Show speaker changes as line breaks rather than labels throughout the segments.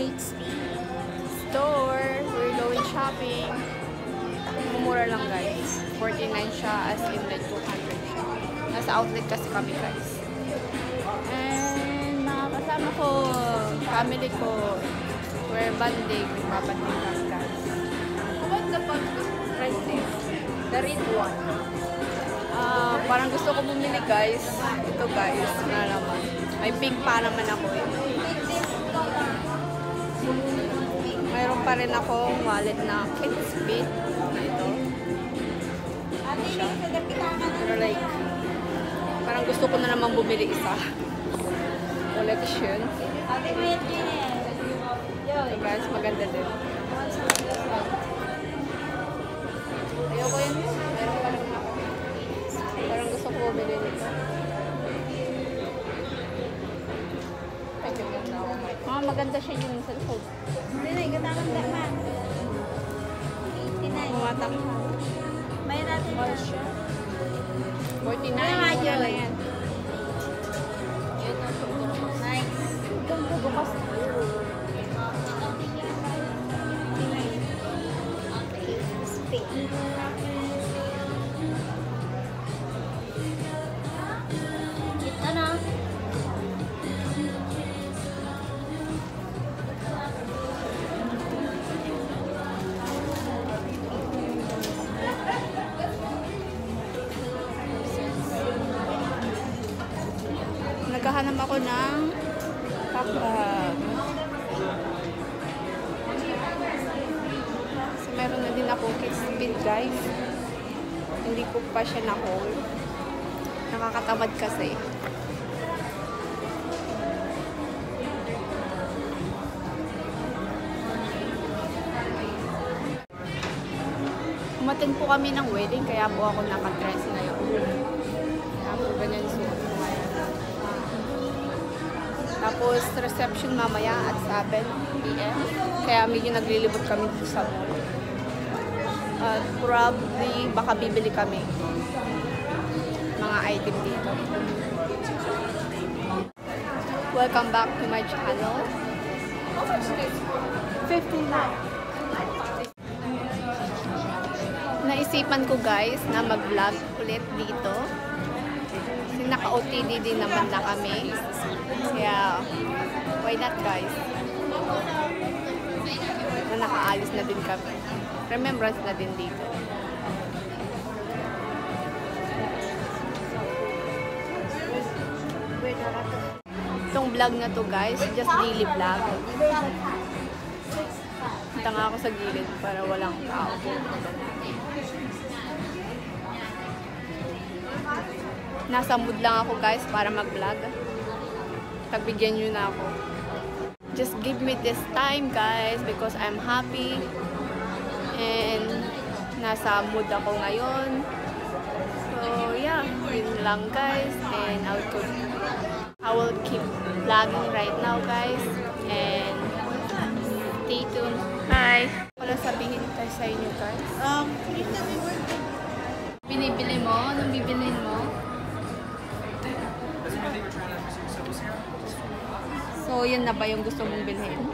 Kate's store. We're going shopping. Mumura lang guys. 49 siya as in like 200 siya. Nasa outlet kasi kami guys. And mga kasama ko, family ko, we're banding. Mabanding kami guys. What the fuck is The red one. Uh, parang gusto ko bumili guys. Ito guys, na naman. May pink pa naman ako eh. Mayroon pa rin akong wallet na Kids Fit na ito. Siya. Pero like, parang gusto ko na naman bumili isa. Collection. Ito guys, maganda din. Ayoko yun. Meron pa rin ako. Parang gusto ko bumili nito. Maganda siya yung sa likod. Umatak.
May natin
Mahal
na.
siya. 49.
Ano nga
yan. Naghahanap ako ng packbag. So, meron na din ako kids bin guys. Hindi ko pa siya na-hold. Nakakatamad kasi. Umatin po kami ng wedding, kaya po ako nakadress ngayon. Kaya po ganyan suot. Tapos reception mamaya at 7 p.m. Kaya medyo naglilibot kami dito sa mall. At probably baka bibili kami mga item dito. Welcome back to my channel. How much is this? 59. Naisipan ko guys na mag-vlog ulit dito. Naka-OTD din naman na kami. Kaya, why not guys? Na nakaalis na din kami. Remembrance na din dito. Itong vlog na to guys, just daily vlog. Punta nga ako sa gilid para walang tao. Nasa mood lang ako guys para mag-vlog. Pagbigyan nyo na ako. Just give me this time guys because I'm happy. And nasa mood ako ngayon. So yeah, yun lang guys. And I'll go, I will keep vlogging right now guys. And stay tuned. Bye! Wala sabihin tayo sa inyo guys.
Um,
Binibili mo? Anong bibilin mo? So, yun na ba yung gusto mong bilhin?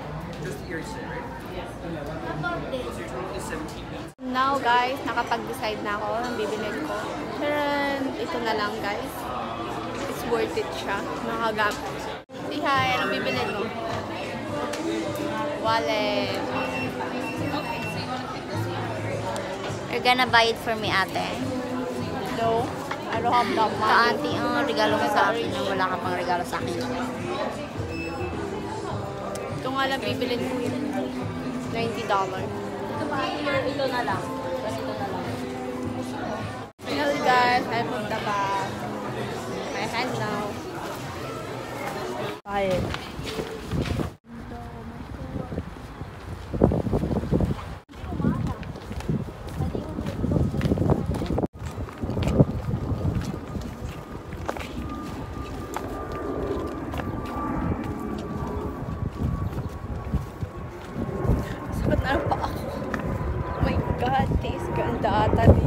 Now, guys, nakapag-decide na ako ang bibilin ko. Pero, ito na lang, guys. It's worth it siya. Nakagap. Di hi, anong bibilin mo? Wallet.
You're gonna buy it for me, ate.
No, I don't have that
Ito,
money.
auntie, ang regalo mo sa akin. Wala ka pang regalo sa akin.
Ito nga lang bibilin ko yun. $90.
Ito pa, ito na lang. Ito na lang.
Hello guys, I put the bag. My hand now. Bye. Na pa ako. Oh my God, taste ganda ata.